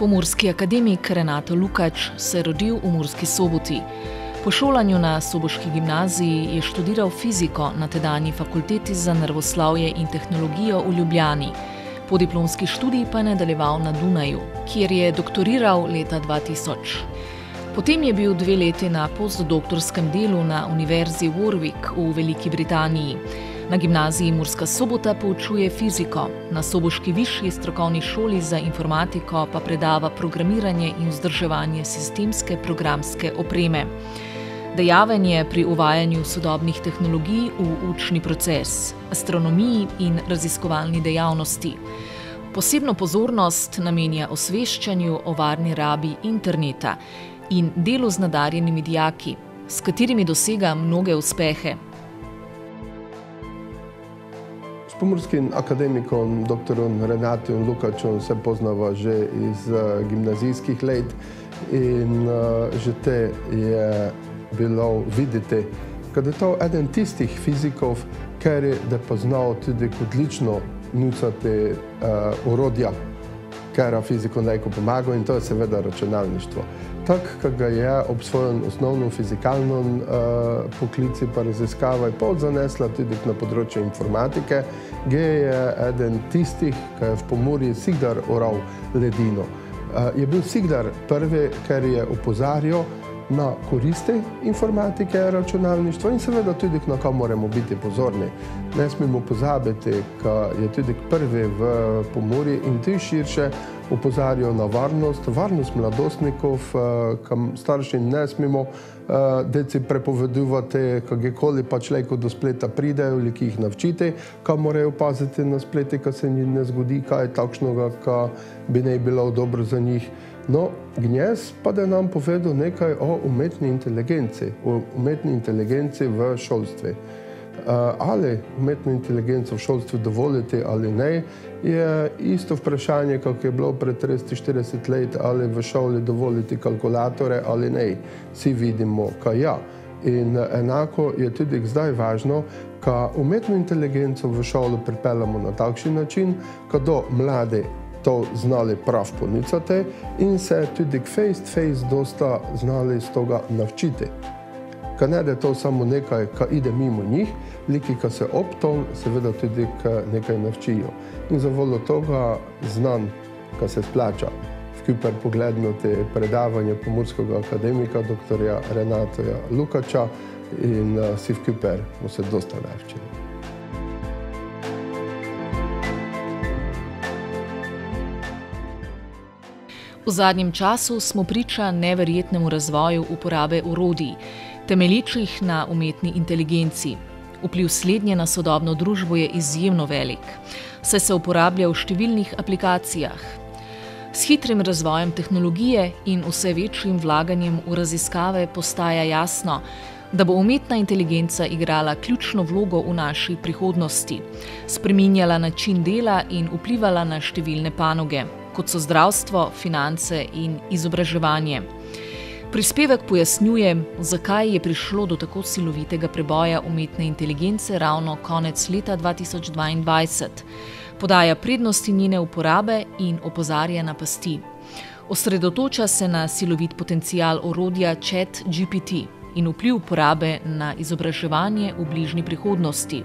Pomorski akademik Renato Lukač se je rodil v Murski soboti. Po šolanju na Soboški gimnaziji je študiral fiziko na tedanji fakulteti za naravoslavje in tehnologijo v Ljubljani. Po diplomski študiji pa je nadaljeval na Dunaju, kjer je doktoriral leta 2000. Potem je bil dve leti na postdoktorskem delu na Univerzi Warwick v Veliki Britaniji. Na gimnaziji Murska sobota poučuje fiziko, na Soboški višji strokovni šoli za informatiko pa predava programiranje in vzdrževanje sistemske programske opreme. Dejaven je pri uvajanju sodobnih tehnologij v učni proces, astronomiji in raziskovalni dejavnosti. Posebno pozornost namenja osveščanju o varni rabi interneta in delu z nadarjenimi dijaki, s katerimi dosega mnoge uspehe. Pomorskim akademikom, dr. Renatijom Lukačom, se poznava že iz uh, gimnazijskih let in uh, že te je bilo videti, da je to eden tistih fizikov, ker je poznal tudi odlično nucati uh, orodja, kar fiziko najko pomaga in to je seveda računalništvo tak, ki ga je ob svojem osnovnem fizikalnem uh, poklici pa raziskava je pot zanesla tudi na področje informatike, ge je eden tistih, ki je v pomorji sigdar oral ledino. Uh, je bil sigdar prvi, ker je upozarjal na koristi informatike, računalništva in seveda tudi na kam moramo biti pozorni. Ne smemo pozabiti, da je tudi prvi v pomorji in tudi širše opozarjajo na varnost, varnost mladostnikov, eh, kam starši ne smemo eh, deci prepovedovati, kakorkoli pač lejko do spleta pridejo ali ki jih navčite, kam morajo paziti na spleti, kaj se jim ne zgodi, kaj je takšnega, kaj bi ne bilo dobro za njih. No, gnjez pa da nam povedal nekaj o umetni inteligenci, o umetni inteligenci v šolstvu. Eh, ali umetno inteligenco v šolstvu dovoliti ali ne, je isto vprašanje, kot je bilo pred 30-40 let, ali v šoli dovoliti kalkulatore ali ne. Vsi vidimo, kaj ja. In enako je tudi zdaj važno, da umetno inteligenco v šolo pripeljamo na takšen način, da do mlade to znali prav ponicati in se tudi face-to-face dosta znali iz tega navčiti ka ne da je to samo nekaj, kar ide mimo njih, liki, ki se ob tom, seveda tudi nekaj navčijo. In za voljo tega znam, kar se splača. Skupaj pogledamo te predavanje pomorskega akademika, dr. Renatoja Lukača in si v Kuper mu se dosta navčili. V zadnjem času smo priča neverjetnemu razvoju uporabe urodij temeljičih na umetni inteligenci. Vpliv slednje na sodobno družbo je izjemno velik, saj se uporablja v številnih aplikacijah. S hitrim razvojem tehnologije in vse večjim vlaganjem v raziskave postaja jasno, da bo umetna inteligenca igrala ključno vlogo v naši prihodnosti, spreminjala način dela in vplivala na številne panoge, kot so zdravstvo, finance in izobraževanje. Prispevek pojasnjuje, zakaj je prišlo do tako silovitega preboja umetne inteligence ravno konec leta 2022, podaja prednosti njene uporabe in opozarja na pasti. Osredotoča se na silovit potencial orodja Chat GPT in vpliv uporabe na izobraževanje v bližnji prihodnosti,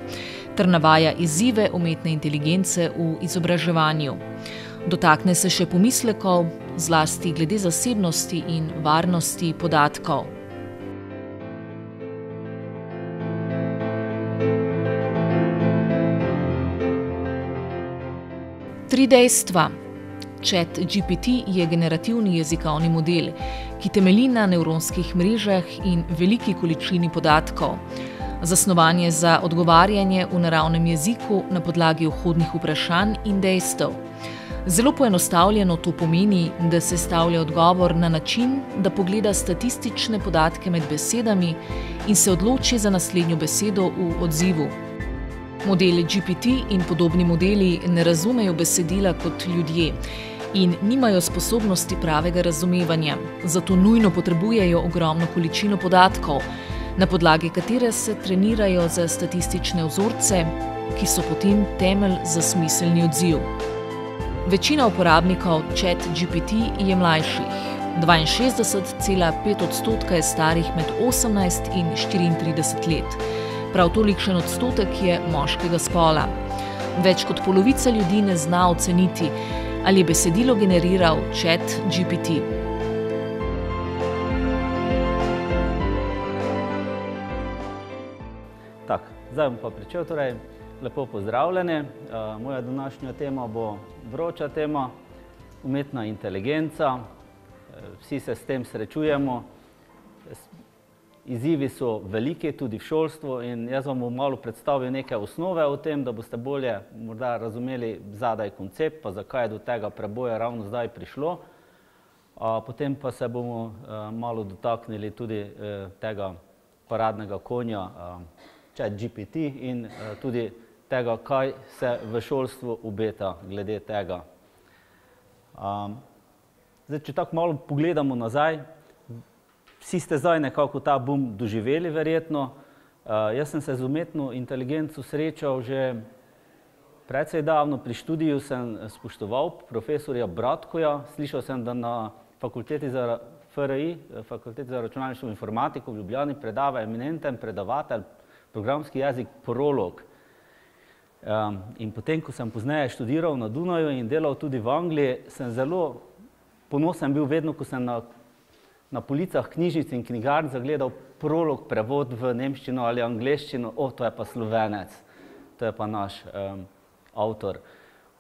ter navaja izzive umetne inteligence v izobraževanju. Dotakne se še pomislekov, zlasti glede zasebnosti in varnosti podatkov. Tri dejstva. Chat GPT je generativni jezikovni model, ki temelji na nevronskih mrežah in veliki količini podatkov. Zasnovanje za odgovarjanje v naravnem jeziku na podlagi vhodnih vprašanj in dejstev. Zelo poenostavljeno to pomeni, da se stavlja odgovor na način, da pogleda statistične podatke med besedami in se odloči za naslednjo besedo v odzivu. Modeli GPT in podobni modeli ne razumejo besedila kot ljudje in nimajo sposobnosti pravega razumevanja, zato nujno potrebujejo ogromno količino podatkov, na podlagi katere se trenirajo za statistične vzorce, ki so potem temelj za smiselni odziv. Večina uporabnikov chat GPT je mlajših. 62,5 odstotka je starih med 18 in 34 let. Prav tolikšen odstotek je moškega spola. Več kot polovica ljudi ne zna oceniti, ali je besedilo generiral chat GPT. Tak, zdaj bom pa pričel. Torej, lepo pozdravljeni. Uh, moja današnja tema bo vroča tema, umetna inteligenca. Vsi se s tem srečujemo. Izzivi so veliki tudi v šolstvu in jaz vam bom malo predstavil neke osnove o tem, da boste bolje morda razumeli zadaj koncept, pa zakaj je do tega preboja ravno zdaj prišlo. Potem pa se bomo malo dotaknili tudi tega paradnega konja chat GPT in tudi tega, kaj se v šolstvu obeta glede tega. Zdaj, če tako malo pogledamo nazaj, vsi ste zdaj nekako ta boom doživeli verjetno. Jaz sem se z umetno inteligenco srečal že precej davno, pri študiju sem spoštoval profesorja Bratkoja, slišal sem, da na fakulteti za FRI, fakulteti za računalništvo informatiko v Ljubljani predava eminenten predavatelj, programski jezik Prolog. In potem, ko sem pozneje študiral na Dunaju in delal tudi v Angliji, sem zelo ponosen bil vedno, ko sem na, na policah knjižnic in knjigarn zagledal prolog, prevod v nemščino ali angleščino, o, to je pa slovenec, to je pa naš um, avtor.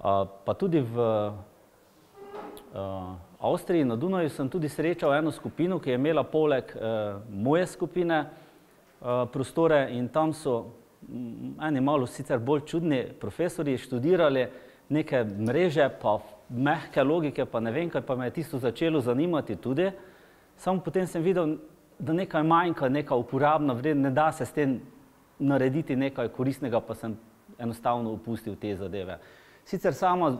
Uh, pa tudi v uh, Avstriji na Dunaju sem tudi srečal eno skupino, ki je imela poleg uh, moje skupine uh, prostore in tam so eni malo sicer bolj čudni profesori študirali neke mreže, pa mehke logike, pa ne vem, kaj pa me je tisto začelo zanimati tudi. Samo potem sem videl, da nekaj manjka, neka uporabna vrednost, ne da se s tem narediti nekaj koristnega, pa sem enostavno opustil te zadeve. Sicer sama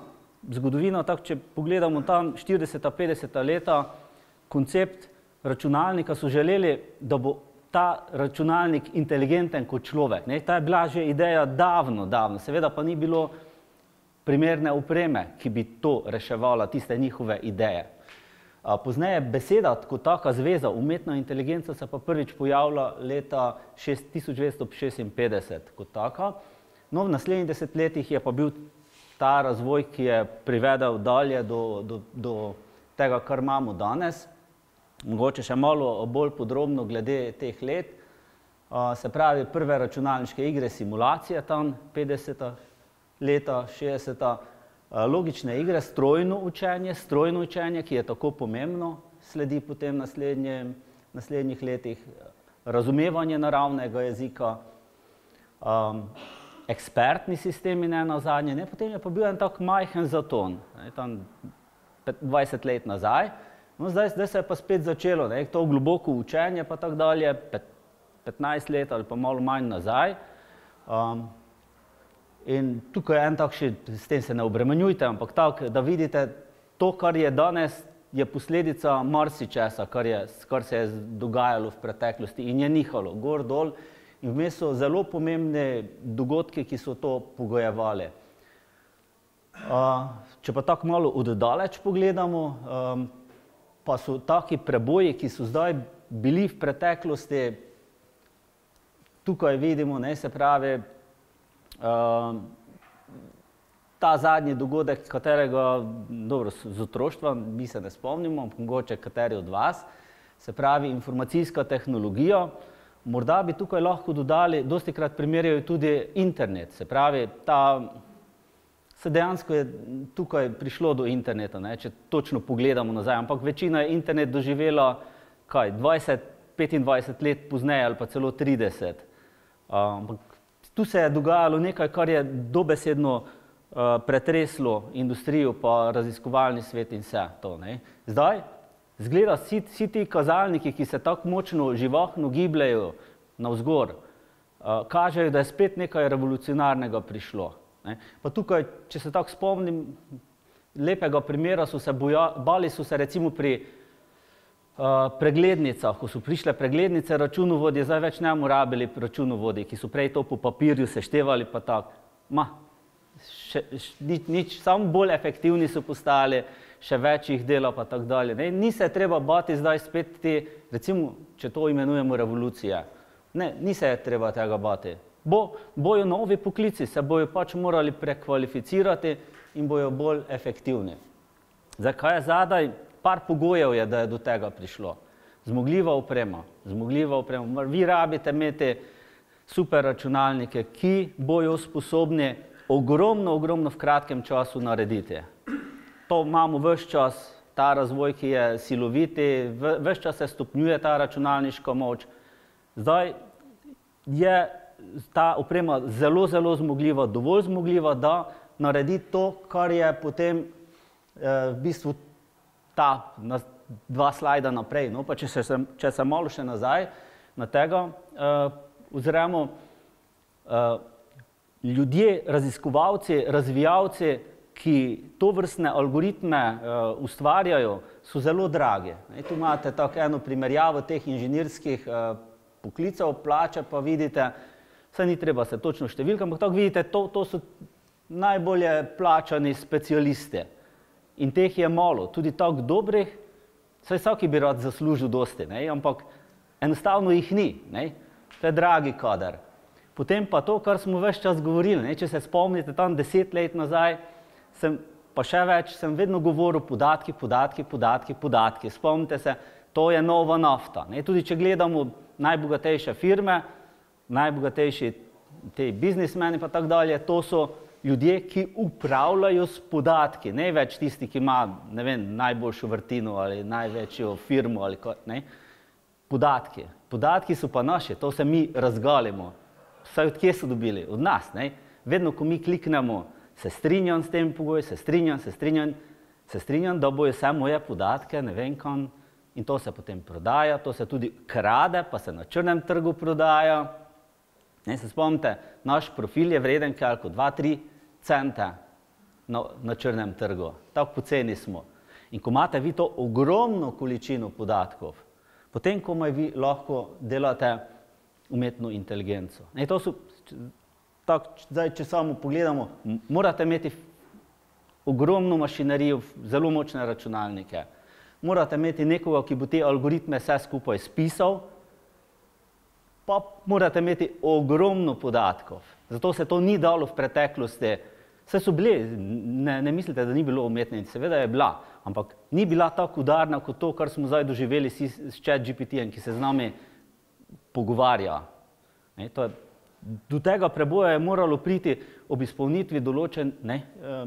zgodovina, tako če pogledamo tam 40-50 leta, koncept računalnika so želeli, da bo ta računalnik inteligenten kot človek. Ne? Ta je bila že ideja davno, davno. Seveda pa ni bilo primerne opreme, ki bi to reševala, tiste njihove ideje. Pozneje beseda kot taka zveza, umetna inteligenca se pa prvič pojavlja leta 1956 kot taka. No, v naslednjih desetletjih je pa bil ta razvoj, ki je privedel dalje do, do, do tega, kar imamo danes. Mogoče še malo bolj podrobno glede teh let. Se pravi, prve računalniške igre, simulacije tam 50 leta 60. Logične igre, strojno učenje, strojno učenje, ki je tako pomembno, sledi potem naslednje, naslednjih letih, razumevanje naravnega jezika, um, ekspertni sistemi ne na zadnje, ne, potem je pa bil en tak majhen zaton, ne, tam 20 let nazaj, no zdaj, zdaj se je pa spet začelo, ne, to globoko učenje pa tako dalje, 15 let ali pa malo manj nazaj, um, In tukaj je en tak še, s tem se ne obremenjujte, ampak tak, da vidite, to, kar je danes, je posledica marsičesa, kar, je, kar se je dogajalo v preteklosti in je nihalo, gor, dol. In vmes so zelo pomembne dogodke, ki so to pogojevali. Uh, če pa tako malo oddaleč pogledamo, um, pa so taki preboji, ki so zdaj bili v preteklosti, tukaj vidimo, ne, se pravi, Ehm, ta zadnji dogodek, katerega, dobro, z otroštva, mi se ne spomnimo, mogoče kateri od vas, se pravi informacijska tehnologija, morda bi tukaj lahko dodali, dosti krat primerjajo tudi internet, se pravi, ta, se dejansko je tukaj prišlo do interneta, ne, če točno pogledamo nazaj, ampak večina je internet doživela, kaj, 20, 25 let pozneje ali pa celo 30. Ehm, ampak tu se je dogajalo nekaj, kar je dobesedno uh, pretreslo industrijo, pa raziskovalni svet in vse to. Ne. Zdaj, zgleda, vsi, vsi ti kazalniki, ki se tako močno živahno gibljajo navzgor, uh, kažejo, da je spet nekaj revolucionarnega prišlo. Ne. Pa tukaj, če se tako spomnim, lepega primera so se boja, bali so se recimo pri preglednicah, ko so prišle preglednice računovodje, zdaj več ne bomo rabili računovodje, ki so prej to po papirju seštevali pa tako. Ma, še, nič, nič, samo bolj efektivni so postali, še več jih dela pa tako dalje. Ne? Ni se treba bati zdaj spet te, recimo, če to imenujemo revolucija. Ne, ni se treba tega bati. Bo, bojo novi poklici, se bojo pač morali prekvalificirati in bojo bolj efektivni. Zakaj je zadaj? Par pogojev je, da je do tega prišlo. Zmogljiva oprema, zmogljiva oprema. Vi rabite imeti super računalnike, ki bojo sposobni ogromno, ogromno v kratkem času narediti. To imamo vse čas, ta razvoj, ki je siloviti, vse čas se stopnjuje ta računalniška moč. Zdaj je ta oprema zelo, zelo zmogljiva, dovolj zmogljiva, da naredi to, kar je potem eh, v bistvu ta na, dva slajda naprej. No, pa če se, če se malo še nazaj na tega eh, ozremo, eh, ljudje, raziskovalci, razvijalci, ki to vrstne algoritme uh, ustvarjajo, so zelo dragi. Ne, tu imate tako eno primerjavo teh inženirskih uh, poklicev, plače pa vidite, vse ni treba se točno številka, ampak tako vidite, to, to so najbolje plačani specialisti. In teh je malo, tudi tako dobrih, vsaj vsaki bi rad zaslužil dosti, ne, ampak enostavno jih ni, ne, to je dragi kader. Potem pa to, kar smo več čas govorili, ne, če se spomnite, tam deset let nazaj, sem, pa še več, sem vedno govoril podatki, podatki, podatki, podatki. Spomnite se, to je nova nafta. Ne. Tudi če gledamo najbogatejše firme, najbogatejši te biznismeni pa tako dalje, to so ljudje, ki upravljajo s podatki, ne več tisti, ki ima ne vem, najboljšo vrtino ali največjo firmo ali kaj, ne. Podatki. Podatki so pa naši, to se mi razgalimo vsaj od kje so dobili? Od nas. Ne? Vedno, ko mi kliknemo, se strinjam s tem pogojem, se strinjam, se strinjam, se strinjam, da bojo vse moje podatke, ne vem kam, in to se potem prodaja, to se tudi krade, pa se na črnem trgu prodaja. Ne, se spomnite, naš profil je vreden kaj kot 2-3 cente na, na črnem trgu, tako poceni smo. In ko imate vi to ogromno količino podatkov, potem komaj vi lahko delate umetno inteligenco. Ne, to so, tak, zdaj, če samo pogledamo, morate imeti ogromno mašinerijo, zelo močne računalnike. Morate imeti nekoga, ki bo te algoritme vse skupaj spisal, pa morate imeti ogromno podatkov. Zato se to ni dalo v preteklosti. Vse so bile, ne, ne mislite, da ni bilo umetne, seveda je bila, ampak ni bila tako udarna kot to, kar smo zdaj doživeli s chat GPT-jem, ki se z nami pogovarja. Ne, je, do tega preboja je moralo priti ob izpolnitvi določen, ne, eh,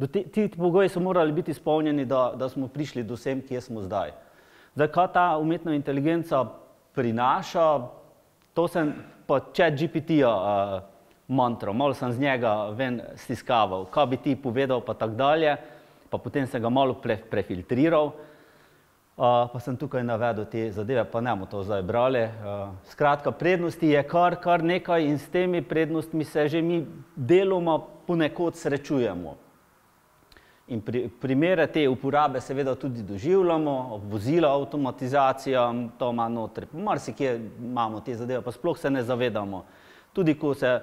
do te, ti pogoji so morali biti izpolnjeni, da, da smo prišli do sem, kje smo zdaj. Zdaj, kaj ta umetna inteligenca prinaša, to sem pa chat GPT-ja uh, mantro, malo sem z njega ven stiskaval, kaj bi ti povedal pa tak dalje, pa potem sem ga malo pre, prefiltriral pa sem tukaj navedel te zadeve, pa ne bomo to zdaj brali. Skratka, prednosti je kar, kar nekaj in s temi prednostmi se že mi deloma ponekod srečujemo. In pri, primere te uporabe seveda tudi doživljamo, vozila, avtomatizacija, to ima notri, marsikje imamo te zadeve, pa sploh se ne zavedamo. Tudi ko se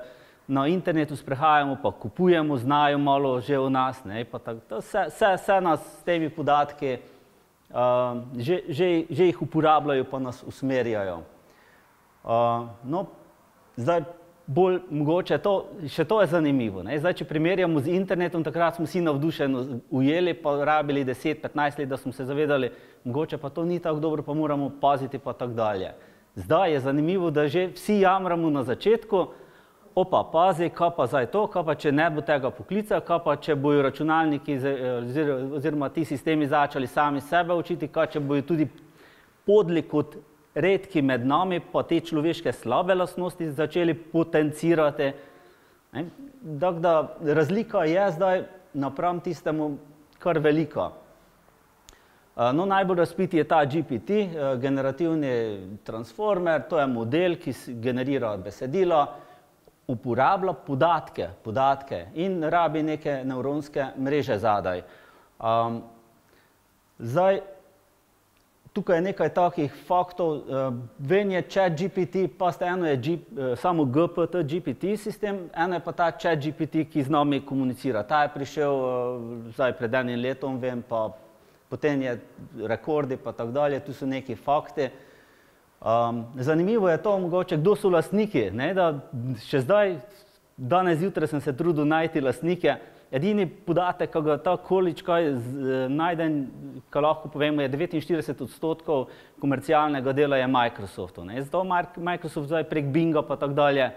na internetu sprehajamo, pa kupujemo, znajo malo že o nas, ne, pa tak, to vse, vse, vse nas s temi podatki uh, že, že, že jih uporabljajo, pa nas usmerjajo. Uh, no, zdaj, bolj mogoče, to, še to je zanimivo. Ne? Zdaj, če primerjamo z internetom, takrat smo si navdušeno ujeli, pa rabili 10-15 let, da smo se zavedali, mogoče pa to ni tako dobro, pa moramo paziti pa tako dalje. Zdaj je zanimivo, da že vsi jamramo na začetku, opa, pazi, kaj pa zdaj to, kaj pa če ne bo tega poklica, kaj pa če bojo računalniki oziroma ti sistemi začeli sami sebe učiti, kaj če bojo tudi podli kot redki med nami, pa te človeške slabe lastnosti začeli potencirati. Tako da razlika je zdaj napram tistemu kar velika. No, najbolj razpiti je ta GPT, generativni transformer, to je model, ki generira besedilo, uporablja podatke, podatke in rabi neke nevronske mreže zadaj. Um, zdaj, tukaj je nekaj takih faktov. Uh, Ven je chat GPT, pa ste eno je G, uh, samo GPT, GPT sistem, eno je pa ta chat GPT, ki z nami komunicira. Ta je prišel uh, zdaj pred enim letom, vem, pa potem je rekordi, pa tako dalje, tu so neki fakti. Um, zanimivo je to, mogoče, kdo so lastniki. Ne, da še zdaj, danes zjutraj sem se trudil najti lastnike. Edini podatek, ki ga ta količka najdem, ki lahko povemo, je 49 odstotkov komercialnega dela je Microsoftu. Ne. Zato Microsoft zdaj prek Binga pa tako dalje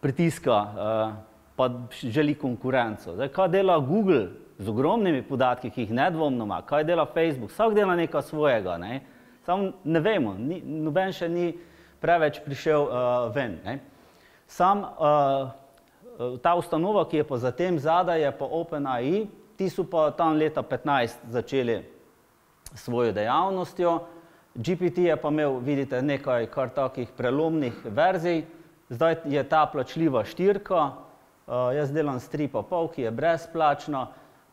pritiska, uh, pa želi konkurenco. Zdaj, kaj dela Google z ogromnimi podatki, ki jih nedvomno ima, kaj dela Facebook, vsak dela nekaj svojega. Ne. Sam ne vemo, ni, noben še ni preveč prišel uh, ven. Ne. Sam uh, Eh, ta ustanova, ki je pa zatem zadaj, je pa OpenAI, ti so pa tam leta 15 začeli svojo dejavnostjo. GPT je pa imel, vidite, nekaj kar takih prelomnih verzij, zdaj je ta plačljiva štirka, uh, jaz delam s 3,5, ki je brezplačna.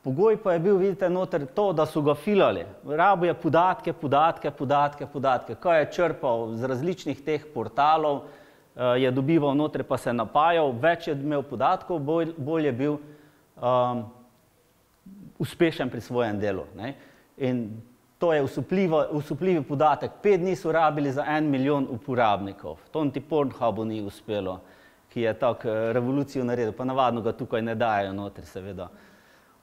Pogoj pa je bil, vidite, noter to, da so ga filali. Rabo je podatke, podatke, podatke, podatke, kaj je črpal z različnih teh portalov, Eh, je dobival noter, pa se napajal, več je imel podatkov, bolj, bolj je bil um, uspešen pri svojem delu. Ne? In to je usupljivi podatek. Pet dni so rabili za en milijon uporabnikov. To ti Pornhubu ni uspelo, ki je tako eh, revolucijo naredil, pa navadno ga tukaj ne dajo noter, seveda.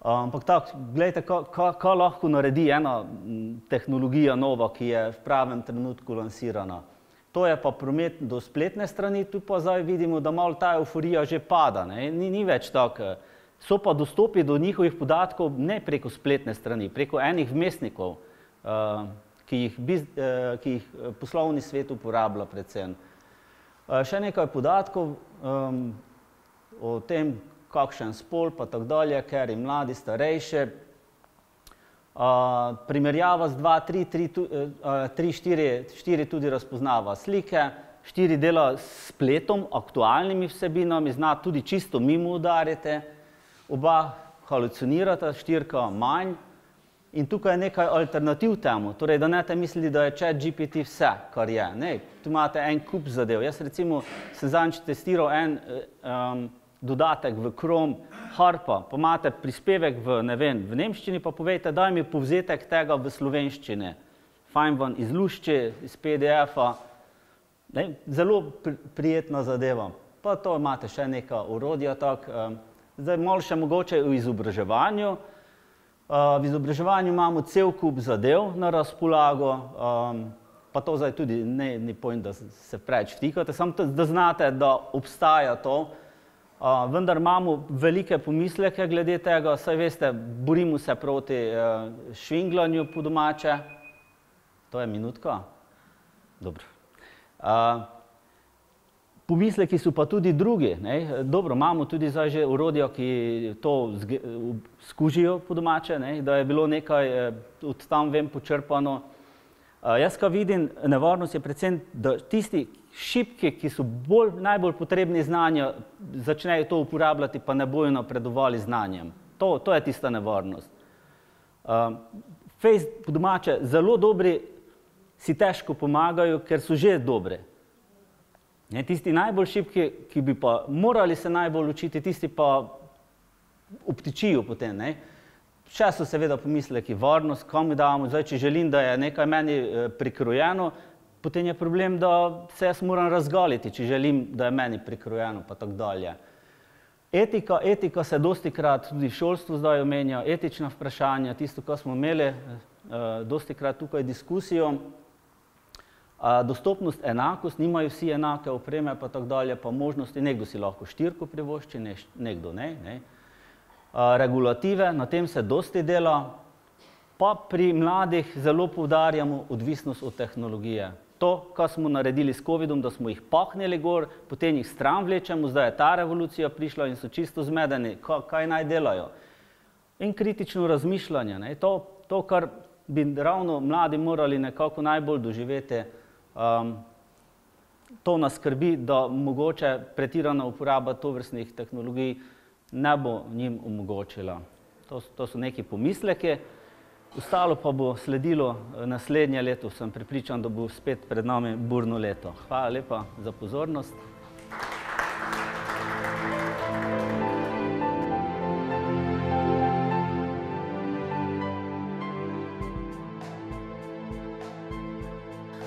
Ampak tako, gledajte, kaj lahko naredi ena tehnologija nova, ki je v pravem trenutku lansirana. To je pa promet do spletne strani, tu pa zdaj vidimo, da malo ta euforija že pada, ni, ni več tako. So pa dostopi do njihovih podatkov ne preko spletne strani, preko enih vmesnikov, uh, ki, jih, uh, ki jih eh, poslovni svet uporablja predvsem. Uh, še nekaj podatkov um, o tem, kakšen spol, pa tako dalje, ker je mladi, starejše, primerjava z 2, 3, 3, 4 tudi razpoznava slike, 4 dela s spletom, aktualnimi vsebinami, zna tudi čisto mimo udariti, oba halucinirata, štirka manj. In tukaj je nekaj alternativ temu, torej da ne te mislili, da je chat GPT vse, kar je. Ne, tu imate en kup zadev. Jaz recimo sem zanč testiral en um, dodatek v Chrome, Harpa, pa imate prispevek v, ne vem, v nemščini, pa povejte, daj mi povzetek tega v slovenščini. Fajn vam iz lušče, iz PDF-a. Zelo prijetna zadeva. Pa to imate še neka urodja. Tak. Zdaj malo še mogoče v izobraževanju. V izobraževanju imamo cel kup zadev na razpolago, pa to zdaj tudi ne, ni pojem, da se preveč vtikate, samo da znate, da obstaja to, vendar imamo velike pomisleke glede tega, saj veste, borimo se proti uh, švinglanju po domače. To je minutka. Dobro. Uh, pomisleki so pa tudi drugi. Ne? Dobro, imamo tudi zdaj že urodja, ki to skužijo po domače, ne? da je bilo nekaj uh, od tam vem počrpano. Uh, jaz, kaj vidim, nevarnost je predvsem, da tisti, šibki, ki so bolj, najbolj potrebni znanja, začnejo to uporabljati, pa ne bojo napredovali znanjem. To, to je tista nevarnost. Uh, Face po domače, zelo dobri si težko pomagajo, ker so že dobri. Ne, tisti najbolj šibki, ki bi pa morali se najbolj učiti, tisti pa obtičijo potem. Ne. Še so seveda pomisleki, varnost, kam damo, zdaj, če želim, da je nekaj meni eh, prikrojeno, potem je problem, da se jaz moram razgaliti, če želim, da je meni prikrojeno, pa tako dalje. Etika, etika se dosti krat tudi v šolstvu zdaj omenja, etična vprašanja, tisto, kar smo imeli eh, dosti krat tukaj diskusijo. Dostopnost, enakost, nimajo vsi enake opreme, pa tako dalje, pa možnosti, nekdo si lahko štirko privošči, nekdo ne. ne. Regulative, na tem se dosti dela, pa pri mladih zelo poudarjamo odvisnost od tehnologije to, kar smo naredili s COVID-om, da smo jih pahnili gor, potem jih stran vlečemo, zdaj je ta revolucija prišla in so čisto zmedeni, kaj, kaj naj delajo. In kritično razmišljanje, ne, to, to, kar bi ravno mladi morali nekako najbolj doživeti, um, to nas skrbi, da mogoče pretirana uporaba tovrstnih tehnologij ne bo njim omogočila. To, to so neki pomisleki. Ostalo pa bo sledilo eh, naslednje leto. Sem pripričan, da bo spet pred nami burno leto. Hvala lepa za pozornost.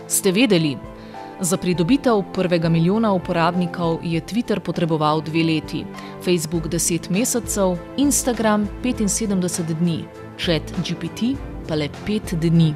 Ste vedeli? Za pridobitev prvega milijona uporabnikov je Twitter potreboval dve leti, Facebook 10 mesecev, Instagram 75 dni, Chat GPT pa le 5 dni.